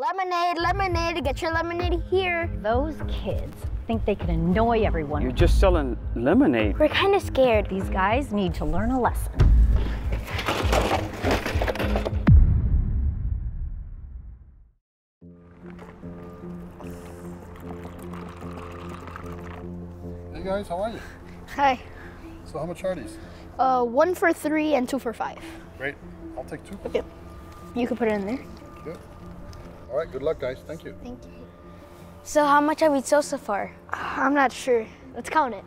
Lemonade, lemonade, get your lemonade here. Those kids think they can annoy everyone. You're just selling lemonade. We're kind of scared. These guys need to learn a lesson. Hey guys, how are you? Hi. So how much are these? Uh, one for three and two for five. Great. I'll take two. Okay. You can put it in there. Good. All right, good luck guys. Thank you. Thank you. So how much have we sold so far? I'm not sure. Let's count it.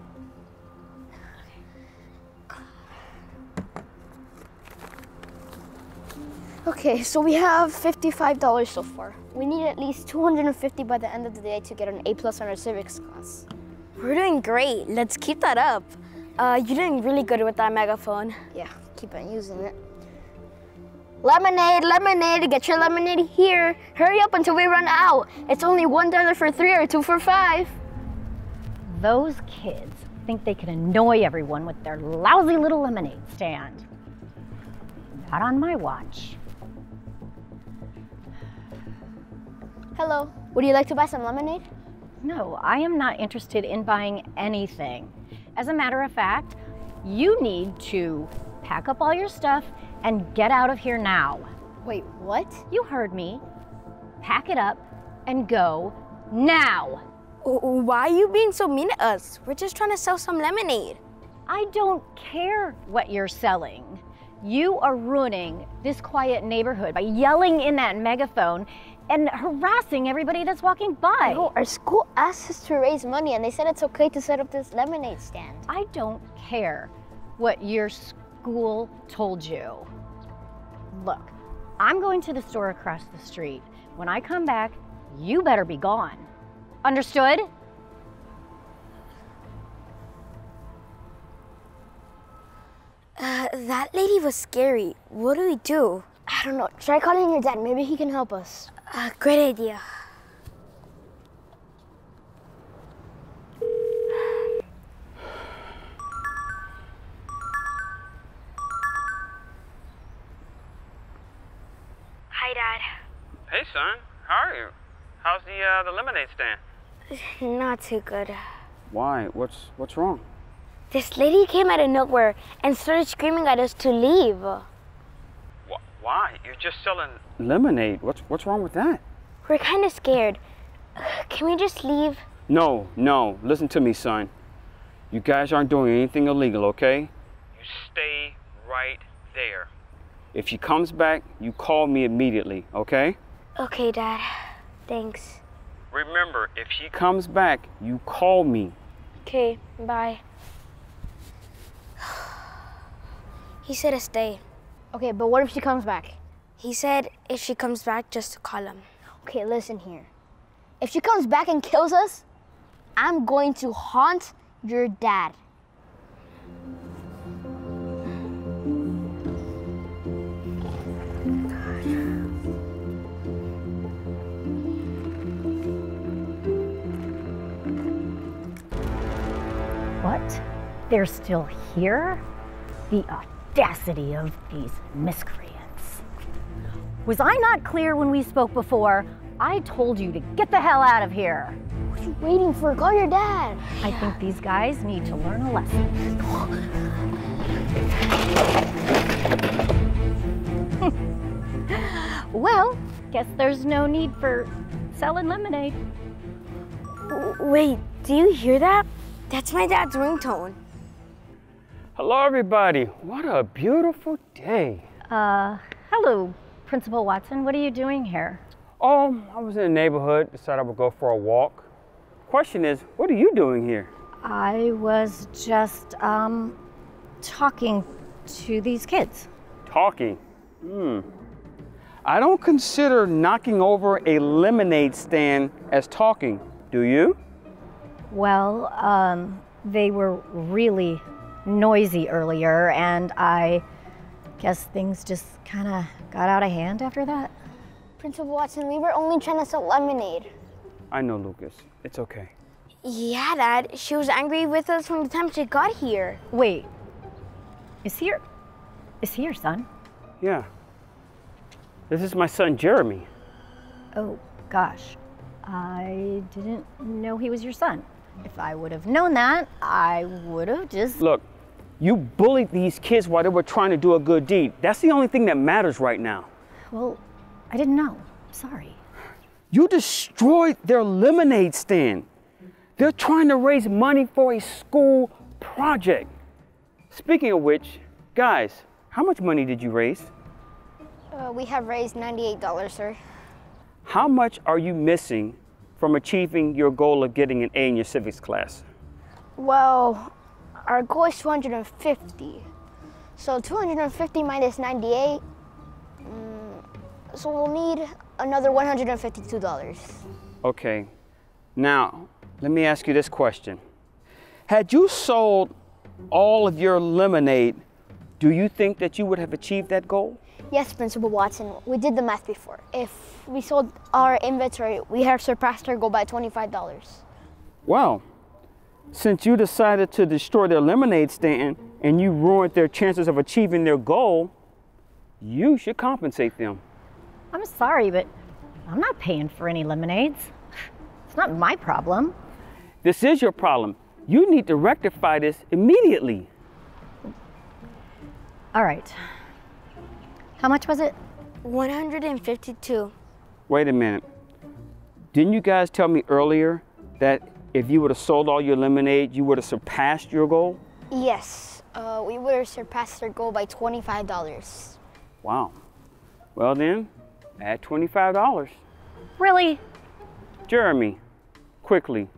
Okay, so we have $55 so far. We need at least 250 by the end of the day to get an A plus on our civics class. We're doing great. Let's keep that up. Uh, you're doing really good with that megaphone. Yeah, keep on using it. Lemonade, lemonade, get your lemonade here. Hurry up until we run out. It's only one dollar for three or two for five. Those kids think they can annoy everyone with their lousy little lemonade stand. Not on my watch. Hello, would you like to buy some lemonade? No, I am not interested in buying anything. As a matter of fact, you need to pack up all your stuff and get out of here now. Wait, what? You heard me. Pack it up and go now. Why are you being so mean to us? We're just trying to sell some lemonade. I don't care what you're selling. You are ruining this quiet neighborhood by yelling in that megaphone and harassing everybody that's walking by. No, our school asked us to raise money and they said it's okay to set up this lemonade stand. I don't care what your school told you. Look, I'm going to the store across the street. When I come back, you better be gone. Understood? Uh, that lady was scary. What do we do? I don't know. Try calling your dad. Maybe he can help us. Uh, great idea. Son. How are you? How's the uh, the lemonade stand? Not too good. Why? What's what's wrong? This lady came out of nowhere and started screaming at us to leave. Wh- why? You're just selling lemonade. What's what's wrong with that? We're kind of scared. Can we just leave? No, no. Listen to me, son. You guys aren't doing anything illegal, okay? You stay right there. If she comes back, you call me immediately, okay? Okay, Dad. Thanks. Remember, if she comes back, you call me. Okay, bye. He said to stay. Okay, but what if she comes back? He said if she comes back, just to call him. Okay, listen here. If she comes back and kills us, I'm going to haunt your dad. What? They're still here? The audacity of these miscreants. Was I not clear when we spoke before? I told you to get the hell out of here. What are you waiting for? Call your dad. I think these guys need to learn a lesson. well, guess there's no need for selling lemonade. Wait, do you hear that? That's my dad's ringtone. Hello, everybody. What a beautiful day. Uh, hello, Principal Watson. What are you doing here? Oh, I was in the neighborhood, decided I would go for a walk. Question is, what are you doing here? I was just, um, talking to these kids. Talking. Hmm. I don't consider knocking over a lemonade stand as talking. Do you? Well, um, they were really noisy earlier, and I guess things just kind of got out of hand after that. Principal Watson, we were only trying to sell lemonade. I know, Lucas. It's okay. Yeah, Dad. She was angry with us from the time she got here. Wait, is he your, is he your son? Yeah. This is my son, Jeremy. Oh, gosh. I didn't know he was your son. If I would have known that, I would have just. Look, you bullied these kids while they were trying to do a good deed. That's the only thing that matters right now. Well, I didn't know. Sorry. You destroyed their lemonade stand. They're trying to raise money for a school project. Speaking of which, guys, how much money did you raise? Uh, we have raised $98, sir. How much are you missing from achieving your goal of getting an A in your civics class? Well, our goal is 250. So 250 minus 98, mm, so we'll need another $152. Okay. Now, let me ask you this question. Had you sold all of your lemonade, do you think that you would have achieved that goal? Yes, Principal Watson, we did the math before. If we sold our inventory, we have surpassed our goal by $25. Well, since you decided to destroy their lemonade stand and you ruined their chances of achieving their goal, you should compensate them. I'm sorry, but I'm not paying for any lemonades. It's not my problem. This is your problem. You need to rectify this immediately. All right. How much was it? 152. Wait a minute. Didn't you guys tell me earlier that if you would have sold all your lemonade, you would have surpassed your goal? Yes, uh, we would have surpassed our goal by $25. Wow. Well then, add $25. Really? Jeremy, quickly.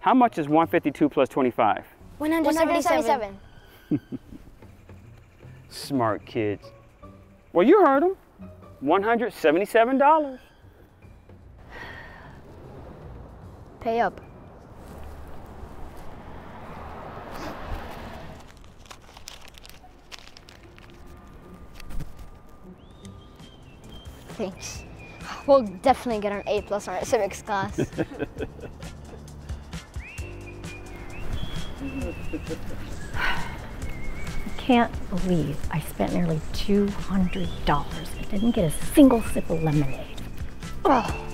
How much is 152 plus 25? 177. 177. Smart kids. Well, you heard them. $177. Pay up. Thanks. We'll definitely get an A plus on our civics class. Can't believe I spent nearly $200 and didn't get a single sip of lemonade. Oh.